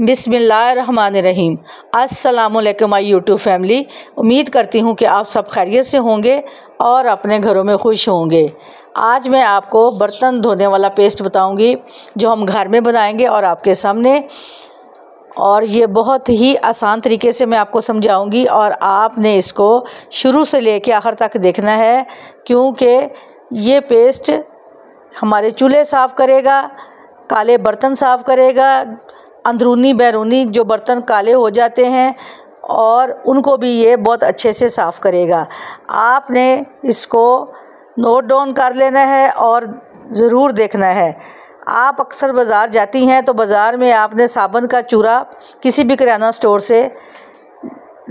बिसमीम अस्सलामुअलैकुम my YouTube family. उम्मीद करती हूँ कि आप सब खैरियत से होंगे और अपने घरों में खुश होंगे। आज मैं आपको बर्तन धोने वाला पेस्ट बताऊँगी, जो हम घर में बनाएँगे और आपके सामने। और ये बहुत ही आसान तरीके से मैं आपको समझाऊँगी और आपने इसको शुरू से लेकर आखिर तक देखना है, क्योंकि ये पेस्ट हमारे चूल्हे साफ़ करेगा, काले बर्तन साफ़ करेगा अंदरूनी बैरूनी जो बर्तन काले हो जाते हैं और उनको भी ये बहुत अच्छे से साफ़ करेगा। आपने इसको नोट डाउन कर लेना है और ज़रूर देखना है। आप अक्सर बाज़ार जाती हैं तो बाज़ार में आपने साबुन का चूरा किसी भी किराना स्टोर से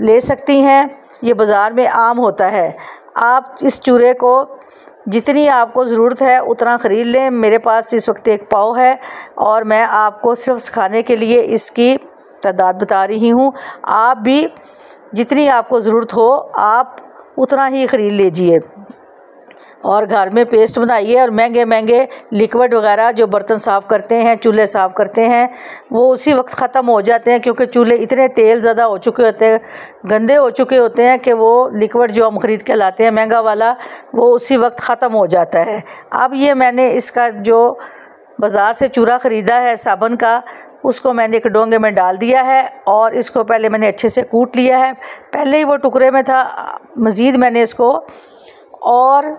ले सकती हैं। ये बाज़ार में आम होता है। आप इस चूरे को जितनी आपको ज़रूरत है, उतना ख़रीद लें। मेरे पास इस वक्त एक पाव है और मैं आपको सिर्फ़ सिखाने के लिए इसकी तादाद बता रही हूँ। आप भी जितनी आपको ज़रूरत हो, आप उतना ही ख़रीद लीजिए। और घर में पेस्ट बनाइए और महँगे महँगे लिक्विड वगैरह जो बर्तन साफ़ करते हैं, चूल्हे साफ़ करते हैं, वो उसी वक्त ख़त्म हो जाते हैं क्योंकि चूल्हे इतने तेल ज़्यादा हो चुके होते हैं, गंदे हो चुके होते हैं कि वो लिक्विड जो हम ख़रीद के लाते हैं, महँगा वाला, वो उसी वक्त ख़त्म हो जाता है। अब ये मैंने इसका जो बाज़ार से चूरा ख़रीदा है, साबन का, उसको मैंने एक डोंगे में डाल दिया है और इसको पहले मैंने अच्छे से कूट लिया है। पहले ही वो टुकड़े में था, मज़ीद मैंने इसको और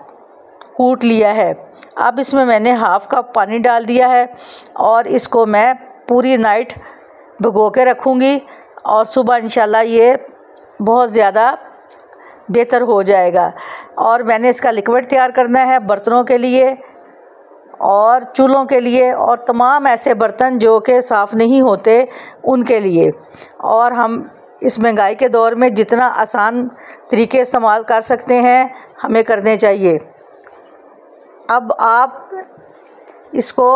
कूट लिया है। अब इसमें मैंने हाफ़ कप पानी डाल दिया है और इसको मैं पूरी नाइट भिगो के रखूँगी और सुबह इंशाल्लाह ये बहुत ज़्यादा बेहतर हो जाएगा। और मैंने इसका लिक्विड तैयार करना है बर्तनों के लिए और चूल्हों के लिए और तमाम ऐसे बर्तन जो कि साफ़ नहीं होते उनके लिए। और हम इस महँगाई के दौर में जितना आसान तरीके इस्तेमाल कर सकते हैं, हमें करने चाहिए। अब आप इसको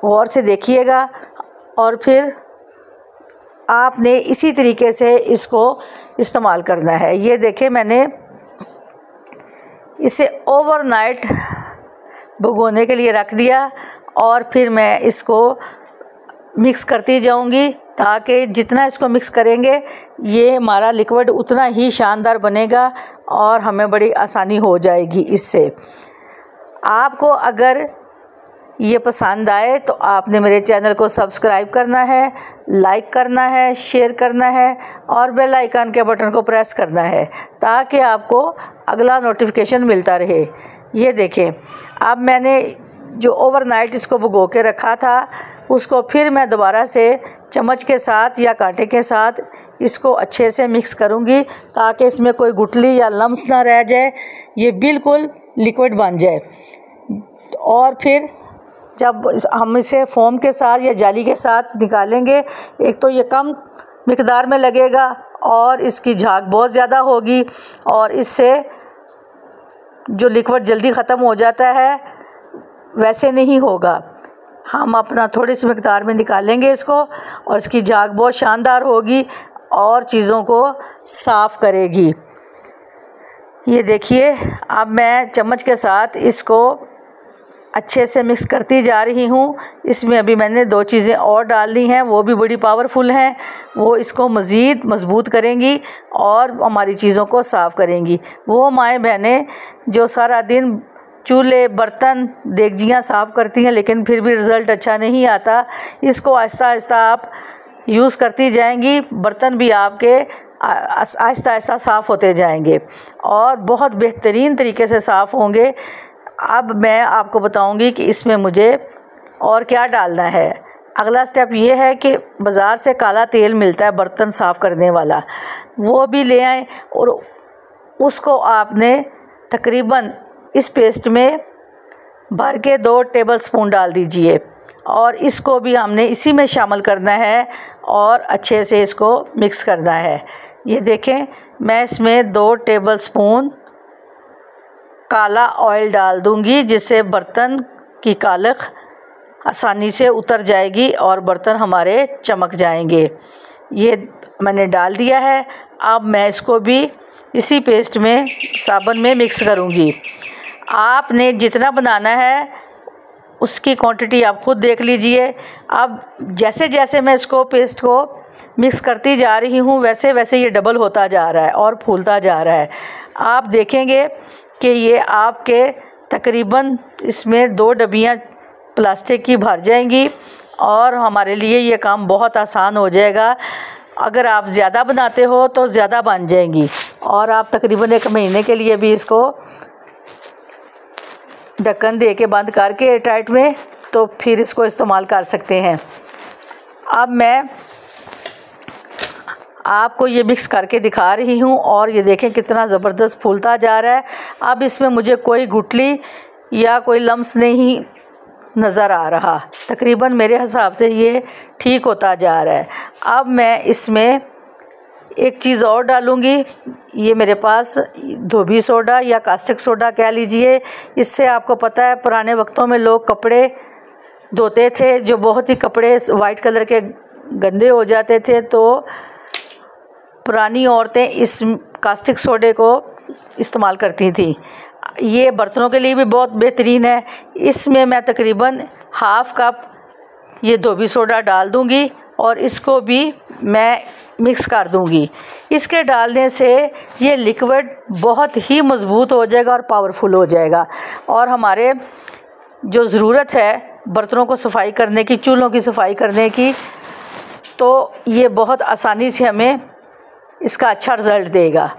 गौर से देखिएगा और फिर आपने इसी तरीके से इसको इस्तेमाल करना है। ये देखें मैंने, इसे ओवरनाइट भगोने के लिए रख दिया और फिर मैं इसको मिक्स करती जाऊँगी। ताकि जितना इसको मिक्स करेंगे, ये हमारा लिक्विड उतना ही शानदार बनेगा और हमें बड़ी आसानी हो जाएगी इससे। आपको अगर ये पसंद आए तो आपने मेरे चैनल को सब्सक्राइब करना है लाइक करना है शेयर करना है और बेल आइकन के बटन को प्रेस करना है ताकि आपको अगला नोटिफिकेशन मिलता रहे। ये देखें, अब मैंने जो ओवरनाइट इसको भगो के रखा था उसको फिर मैं दोबारा से चम्मच के साथ या कांटे के साथ इसको अच्छे से मिक्स करूँगी ताकि इसमें कोई गुटली या लम्स ना रह जाए, ये बिल्कुल लिक्विड बन जाए। और फिर जब हम इसे फोम के साथ या जाली के साथ निकालेंगे, एक तो ये कम मकदार में लगेगा और इसकी झाग बहुत ज़्यादा होगी और इससे जो लिक्विड जल्दी ख़त्म हो जाता है, वैसे नहीं होगा। हम अपना थोड़ी सी मकदार में निकालेंगे इसको और इसकी झाग बहुत शानदार होगी और चीज़ों को साफ़ करेगी। ये देखिए, अब मैं चम्मच के साथ इसको अच्छे से मिक्स करती जा रही हूँ। इसमें अभी मैंने दो चीज़ें और डाल दी हैं, वो भी बड़ी पावरफुल हैं। वो इसको मज़ीद मज़बूत करेंगी और हमारी चीज़ों को साफ़ करेंगी। वो माएँ बहनें, जो सारा दिन चूल्हे, बर्तन, देगजियाँ साफ़ करती हैं, लेकिन फिर भी रिज़ल्ट अच्छा नहीं आता। इसको आहिस्ता आहिस्ता आप यूज़ करती जाएँगी, बर्तन भी आपके आहिस्ता आहिस्ता साफ़ होते जाएँगे और बहुत बेहतरीन तरीके से साफ़ होंगे। अब मैं आपको बताऊँगी कि इसमें मुझे और क्या डालना है। अगला स्टेप ये है कि बाज़ार से काला तेल मिलता है बर्तन साफ़ करने वाला। वो भी ले आए और उसको आपने तकरीबन इस पेस्ट में भर के दो टेबल स्पून डाल दीजिए। और इसको भी हमने इसी में शामिल करना है और अच्छे से इसको मिक्स करना है। ये देखें, मैं इसमें दो टेबल स्पून काला ऑयल डाल दूँगी, जिससे बर्तन की कालख आसानी से उतर जाएगी और बर्तन हमारे चमक जाएँगे। ये मैंने डाल दिया है। अब मैं इसको भी इसी पेस्ट में, साबुन में मिक्स करूँगी। आपने जितना बनाना है, उसकी क्वांटिटी आप खुद देख लीजिए। अब जैसे जैसे मैं इसको पेस्ट को मिक्स करती जा रही हूँ, वैसे वैसे ये डबल होता जा रहा है और फूलता जा रहा है। आप देखेंगे कि ये आपके तकरीबन इसमें दो डबियाँ प्लास्टिक की भर जाएँगी और हमारे लिए ये काम बहुत आसान हो जाएगा। अगर आप ज़्यादा बनाते हो तो ज़्यादा बन जाएँगी और आप तकरीबन एक महीने के लिए भी इसको ढक्कन दे के बंद करके एयर टाइट में तो फिर इसको इस्तेमाल कर सकते हैं। अब मैं आपको ये मिक्स करके दिखा रही हूँ और ये देखें कितना ज़बरदस्त फूलता जा रहा है। अब इसमें मुझे कोई गुटली या कोई लम्स नहीं नज़र आ रहा। तकरीबन मेरे हिसाब से ये ठीक होता जा रहा है। अब मैं इसमें एक चीज़ और डालूँगी। ये मेरे पास धोबी सोडा या कास्टिक सोडा कह लीजिए। इससे आपको पता है, पुराने वक्तों में लोग कपड़े धोते थे, जो बहुत ही कपड़े वाइट कलर के गंदे हो जाते थे। तो पुरानी औरतें इस कास्टिक सोडे को इस्तेमाल करती थी। ये बर्तनों के लिए भी बहुत बेहतरीन है। इसमें मैं तकरीबन हाफ़ कप ये धोबी सोडा डाल दूँगी और इसको भी मैं मिक्स कर दूँगी। इसके डालने से ये लिक्विड बहुत ही मज़बूत हो जाएगा और पावरफुल हो जाएगा। और हमारे जो ज़रूरत है बर्तनों को सफ़ाई करने की, चूल्हों की सफ़ाई करने की तो ये बहुत आसानी से हमें इसका अच्छा रिज़ल्ट देगा।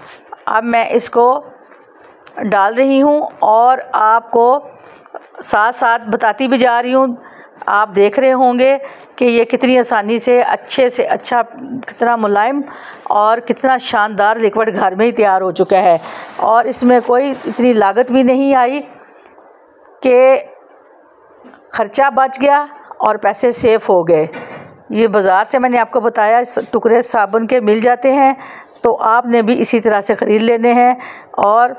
अब मैं इसको डाल रही हूँ और आपको साथ साथ बताती भी जा रही हूँ आप देख रहे होंगे कि ये कितनी आसानी से, अच्छे से अच्छा कितना मुलायम और कितना शानदार लिक्विड घर में ही तैयार हो चुका है। और इसमें कोई इतनी लागत भी नहीं आई कि ख़र्चा बच गया और पैसे सेफ़ हो गए। ये बाज़ार से मैंने आपको बताया टुकड़े साबुन के मिल जाते हैं तो आपने भी इसी तरह से ख़रीद लेने हैं और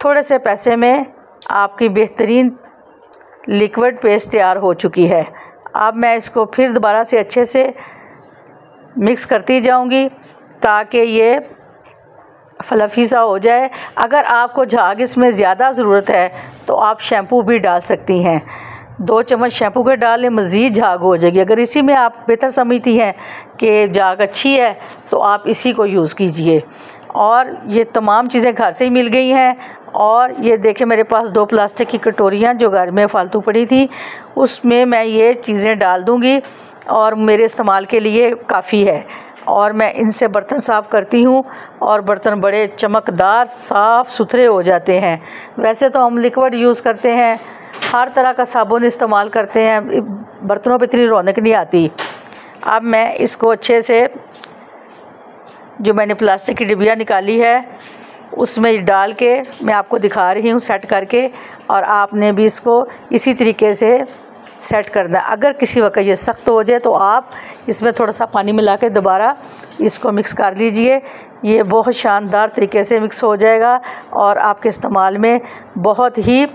थोड़े से पैसे में आपकी बेहतरीन लिक्विड पेस्ट तैयार हो चुकी है। अब मैं इसको फिर दोबारा से अच्छे से मिक्स करती जाऊँगी ताकि ये फलफी सा हो जाए। अगर आपको झाग इसमें ज़्यादा ज़रूरत है तो आप शैम्पू भी डाल सकती हैं। दो चम्मच शैम्पू के डालें मज़ीद झाग हो जाएगी। अगर इसी में आप बेहतर समझती हैं कि झाग अच्छी है तो आप इसी को यूज़ कीजिए। और ये तमाम चीज़ें घर से ही मिल गई हैं। और ये देखें मेरे पास दो प्लास्टिक की कटोरियाँ जो घर में फालतू पड़ी थी, उसमें मैं ये चीज़ें डाल दूँगी और मेरे इस्तेमाल के लिए काफ़ी है। और मैं इनसे बर्तन साफ़ करती हूँ और बर्तन बड़े चमकदार, साफ़ सुथरे हो जाते हैं। वैसे तो हम लिक्विड यूज़ करते हैं, हर तरह का साबुन इस्तेमाल करते हैं, बर्तनों पर इतनी रौनक नहीं आती। अब मैं इसको अच्छे से जो मैंने प्लास्टिक की डिबिया निकाली है, उसमें डाल के मैं आपको दिखा रही हूँ सेट करके, और आपने भी इसको इसी तरीके से सेट करना अगर किसी वक्त ये सख्त हो जाए तो आप इसमें थोड़ा सा पानी मिला के दोबारा इसको मिक्स कर लीजिए। ये बहुत शानदार तरीके से मिक्स हो जाएगा, और आपके इस्तेमाल में बहुत ही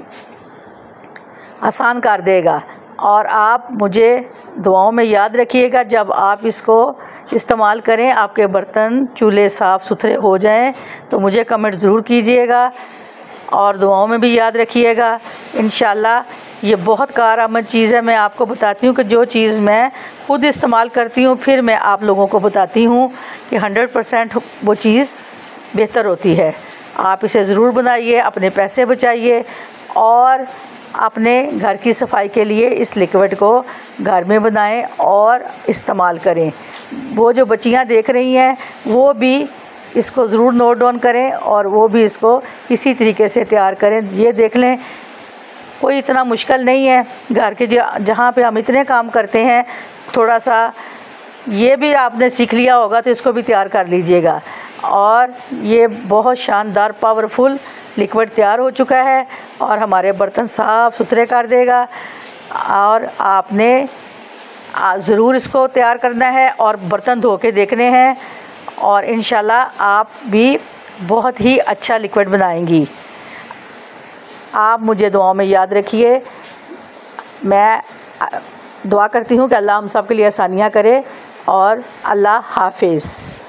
आसान कर देगा। और आप मुझे दुआओं में याद रखिएगा, जब आप इसको इस्तेमाल करें, आपके बर्तन, चूल्हे साफ़ सुथरे हो जाएँ तो मुझे कमेंट ज़रूर कीजिएगा और दुआओं में भी याद रखिएगा। इन ये बहुत कारआमद चीज़ है, मैं आपको बताती हूँ कि जो चीज़ मैं खुद इस्तेमाल करती हूँ, फिर मैं आप लोगों को बताती हूँ कि हंड्रेड परसेंट वो चीज़ बेहतर होती है। आप इसे ज़रूर बनाइए, अपने पैसे बचाइए और अपने घर की सफ़ाई के लिए इस लिक्विड को घर में बनाएँ और इस्तेमाल करें। वो जो बच्चियाँ देख रही हैं, वो भी इसको ज़रूर नोट डाउन करें और वो भी इसको इसी तरीके से तैयार करें। ये देख लें, कोई इतना मुश्किल नहीं है घर के जहाँ पे हम इतने काम करते हैं। थोड़ा सा ये भी आपने सीख लिया होगा तो इसको भी तैयार कर लीजिएगा। और ये बहुत शानदार पावरफुल लिक्विड तैयार हो चुका है और हमारे बर्तन साफ़ सुथरे कर देगा और आपने ज़रूर इसको तैयार करना है और बर्तन धो के देखने हैं और इन आप भी बहुत ही अच्छा लिक्विड बनाएँगी। आप मुझे दुआओं में याद रखिए। मैं दुआ करती हूँ कि अल्लाह हम सब के लिए आसानियाँ करे और अल्लाह हाफिज़।